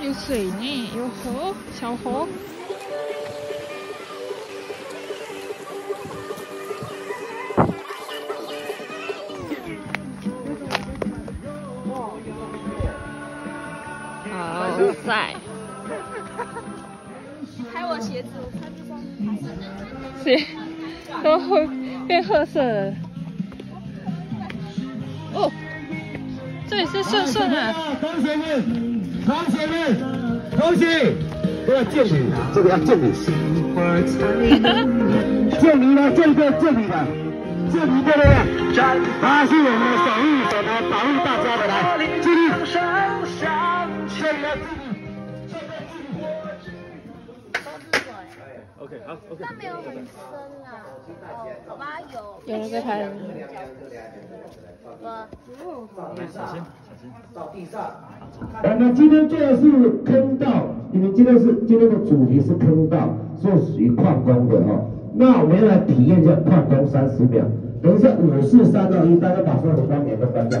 有水呢，有河，小河。好帅。拍我鞋子，我穿这双鞋都会变褐色了。哦，这里是顺顺啊。同学们，同学们，同学，不要敬礼，这个要敬礼。敬礼了，这个敬礼的，敬礼对不对？他是我们守护者的，保护大家的来，敬礼。敬礼。OK，好，OK。但没有很深啦，哦，好吧，有。有人在拍。我。小心，小心。到地上。我们今天做的是坑道，你们今天是今天的主题是坑道，是属于矿工的哦。那我们要来体验一下矿工三十秒。等一下五四三二一，大家把所有的光点都关掉。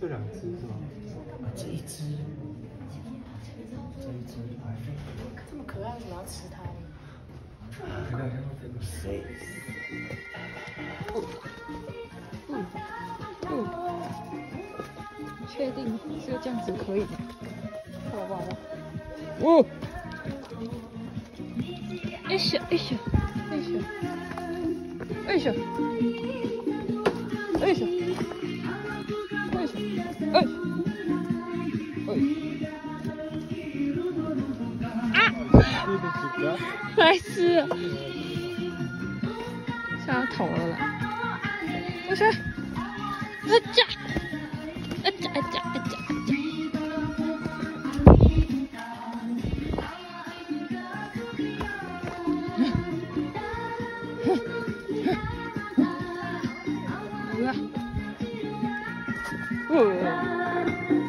这两只是吗？啊，这一只，这一只，这么可爱，为什么要吃它呢？看看看这个谁？嗯嗯，确定是这样子可以的？好不好？哦，一咻一咻一咻，一咻，一小。哎，哎，啊！来吃，下头了啦！我去，啊夹，啊夹啊夹啊夹 왜?